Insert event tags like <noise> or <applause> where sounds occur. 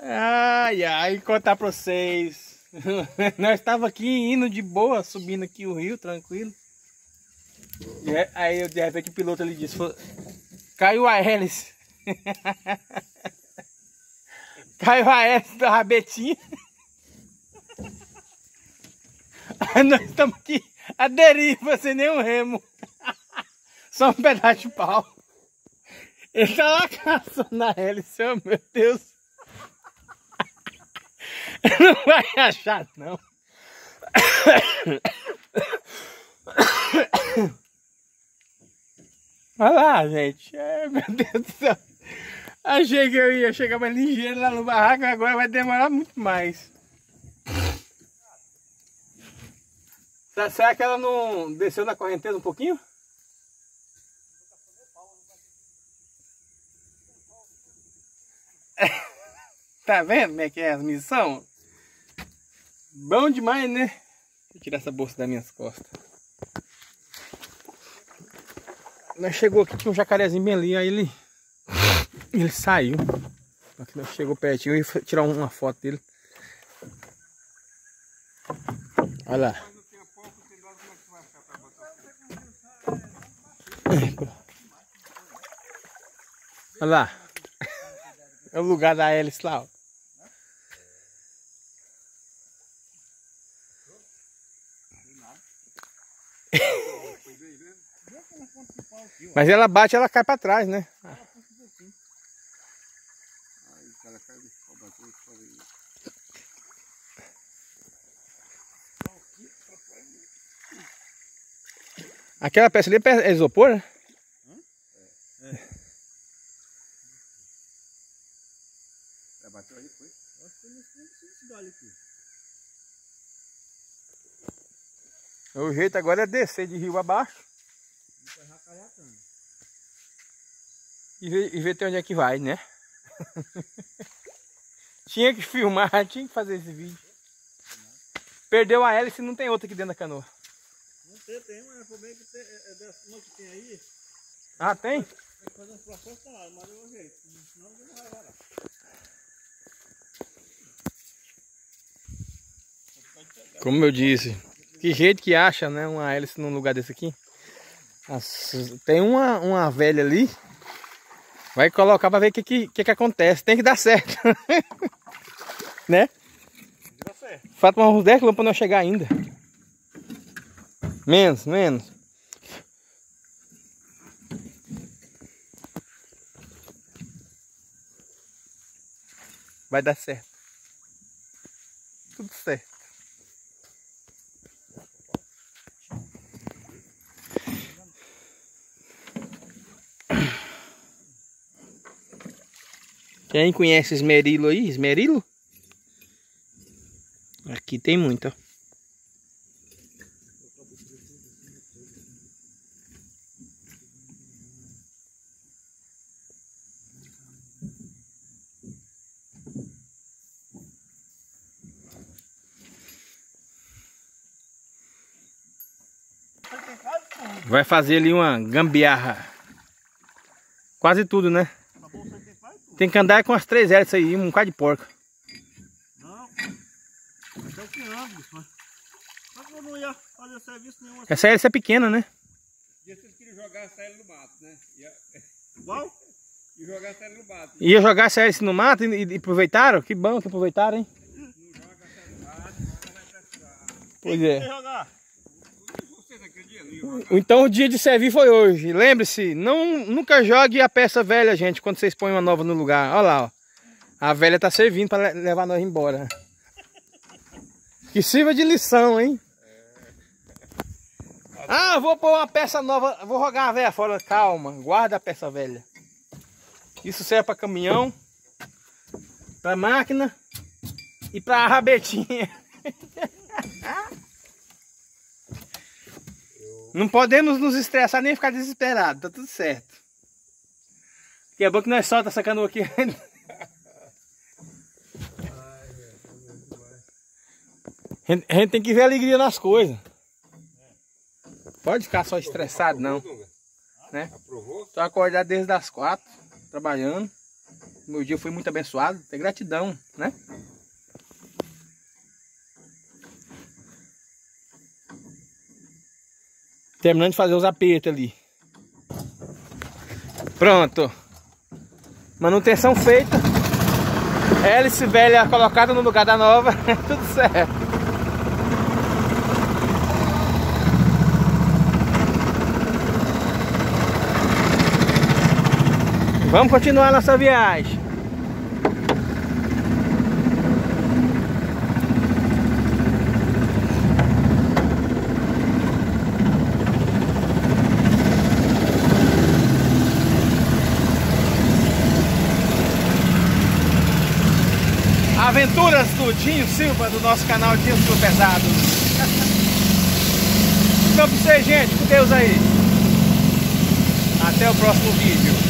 Ai, ai, contar pra vocês. <laughs> Nós estava aqui indo de boa, subindo aqui o rio, tranquilo. Aí de repente o piloto ele disse, caiu a hélice. <laughs> caiu a hélice da rabetinha. <laughs> Aí nós estamos aqui a deriva sem nenhum remo. Só um pedaço de pau. Ele tá lá caçando a hélice, oh, meu Deus. <laughs> Não vai achar, não. Olha lá, gente. Ai, meu Deus do céu. Achei que eu ia chegar mais ligeiro lá no barraco, agora vai demorar muito mais. Será que ela não desceu na correnteza um pouquinho? <laughs> tá vendo como é que é as missões? Bom demais, né? Eu tirar essa bolsa das minhas costas. Nós chegou aqui, tinha um jacarezinho bem ali, aí ele, ele saiu. Aqui nós chegou pertinho e tirar uma foto dele. Olha lá. Olha lá. É o lugar da hélice lá, ó. Mas ela bate, ela cai para trás, né? Aquela peça ali é isopor, né? É. Já bateu aí, foi? Acho que foi nesse galho aqui. O jeito agora é descer de rio abaixo. E ver, e ver até onde é que vai, né? <laughs> tinha que filmar, <laughs> tinha que fazer esse vídeo. Perdeu a hélice e não tem outra aqui dentro da canoa. Não tem, tem, mas o problema é que tem, é, é dessa uma que tem aí. Ah, tem? Tem que fazer um processo lá, mas eu jeito, senão não vai lá. Como eu disse, que jeito que acha, né, uma hélice num lugar desse aqui? Tem uma, uma velha ali, vai colocar para ver o que, que, que, que acontece. Tem que dar certo, <laughs> né? Falta uns 10 km para nós chegar ainda. Menos, menos. Vai dar certo. Tudo certo. Quem conhece esmerilo aí? Esmerilo? Aqui tem muito. Vai fazer ali uma gambiarra. Quase tudo, né? Tem que andar com as três hélices aí, um bocado de porca. Não. Até que ando, mas eu não ia fazer serviço nenhum. Assim. Essa hélice é pequena, né? Dia vocês queriam jogar essa hélice no mato, né? Ia... <laughs> Qual? E jogar essa hélice no mato. Ia jogar essa hélice no mato e, e, aproveitaram? Que bom que aproveitaram, hein? Não joga essa hélice no mato, vai precisar. Pois é. jogar? Então o dia de servir foi hoje. Lembre-se, não nunca jogue a peça velha, gente, quando vocês põem uma nova no lugar. Olha lá, ó. A velha tá servindo para levar nós embora. Que sirva de lição, hein? Ah, vou pôr uma peça nova, vou jogar a velha fora. Calma, guarda a peça velha. Isso serve para caminhão, para máquina e para rabetinha. <laughs> Não podemos nos estressar nem ficar desesperado, tá tudo certo. Que é bom que nós solta essa canoa aqui. <laughs> a gente tem que ver alegria nas coisas. Pode ficar só estressado não. Né? Tô acordado desde as quatro, trabalhando. Meu dia foi muito abençoado. Tem gratidão, né? Terminando de fazer os apertos ali. Pronto. Manutenção feita. Hélice velha colocada no lugar da nova. <laughs> Tudo certo. Vamos continuar nossa viagem. Aventuras do Dinho Silva, do nosso canal Dinho Silva Pesado. Então pra vocês, gente, com Deus aí. Até o próximo vídeo.